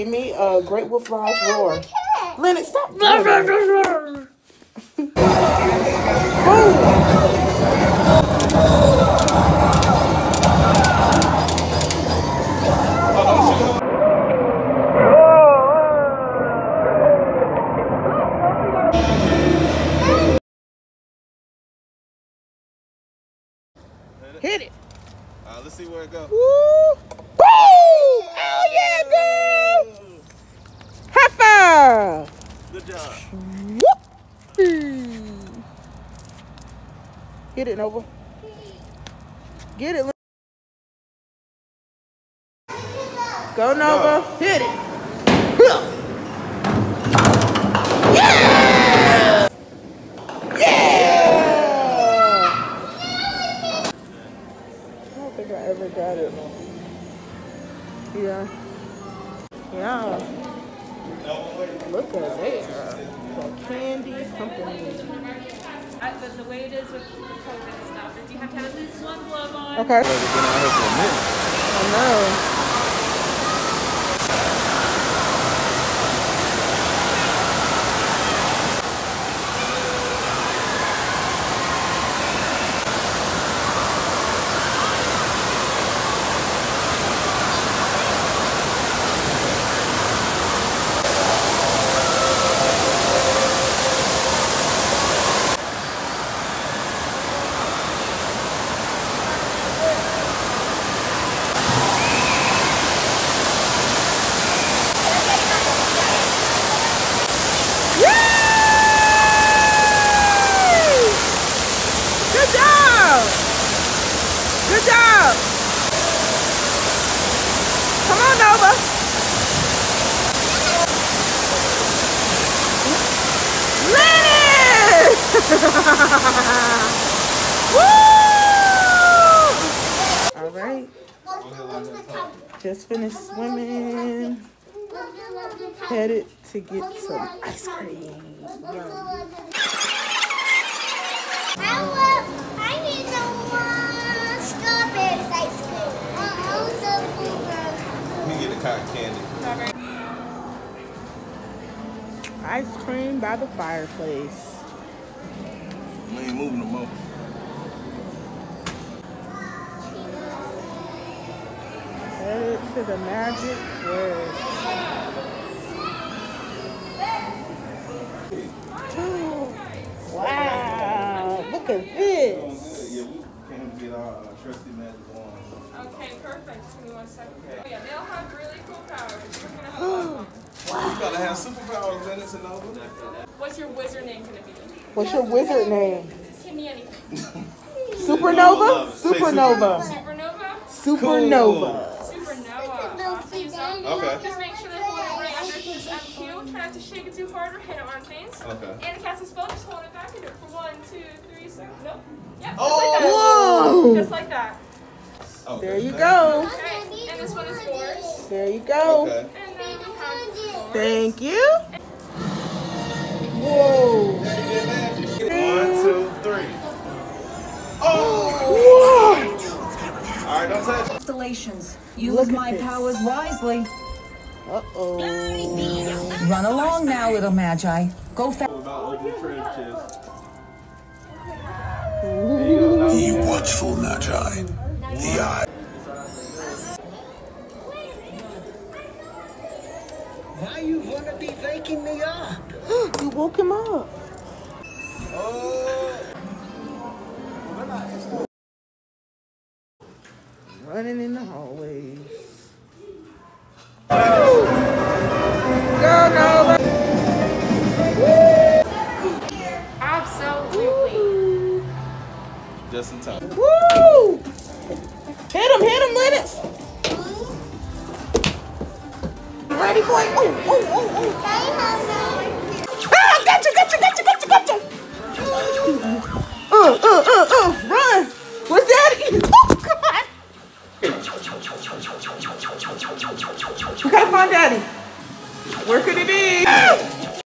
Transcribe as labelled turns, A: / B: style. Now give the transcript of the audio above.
A: Give me a Great Wolf Lodge roar. Lennox, stop. Hit it.
B: Uh, let's see where it goes.
A: Woo! Boom! Oh yeah, girl! Good
B: job.
A: Whoop! Hit it, Nova. Get it. Go, Nova. Hit it. Yeah! Yeah! I don't think I ever got it. Yeah. Yeah.
B: Look at there. The
A: candy company.
C: I, but the way it is with the COVID stuff is you have to have at least one glove on. Okay.
A: We've
B: been out here for a minute.
A: I know. Yay! Good job! Good job! Nova. Lenny! Woo! All right. Just finished swimming. Headed to get some ice cream.
D: Yum.
A: Ice cream by the fireplace.
B: We ain't moving no more.
A: Headed to the magic word. Wow, look at this.
B: Yeah, we came to get our uh, trusty magic wand.
C: Okay, perfect. Just give me one second. Oh, yeah, they'll have really cool powers. We're gonna have a lot of them.
B: You gotta have superpowers in it to.
C: What's your wizard name gonna be?
A: What's your wizard name?
C: Give me anything.
A: Supernova? Say Supernova.
C: Supernova?
A: Supernova.
C: Supernova. Awesome. So,
B: Okay.
C: Just make sure that hold it right under this MQ. Try not to shake it too hard or hit it on things.
B: Okay.
C: And cast a spell, just hold it back and do it for one, two, three, seven. Nope. Yep. Oh, whoa!
A: Just
C: like that. Just like that.
B: Oh, okay. There you go.
C: Okay. And this one is yours.
A: There you go.
B: Okay.
C: And then we have yours. Thank
A: you. Whoa.
B: One, two, three. Oh!
A: Whoa.
B: All right, don't touch it.
E: Constellations. Use Look my this. powers wisely.
A: Uh-oh.
E: Run along now, little magi. Go fast.
B: About opening treasure chest.
A: Ye
B: watchful magi, the eye. Why you
F: wanna be waking me up?
A: You woke him up. Running in the hallways. Go, Nova.
C: Absolutely.
B: Just in time.
A: Woo! Hit him, hit him, Lennox. Ready, boy? Oh, oh, oh, oh. Ah, got you, got you, got you, got you, got you. Uh, uh, uh, uh, run. What's that? Oh, God. You gotta Daddy. Where could he be?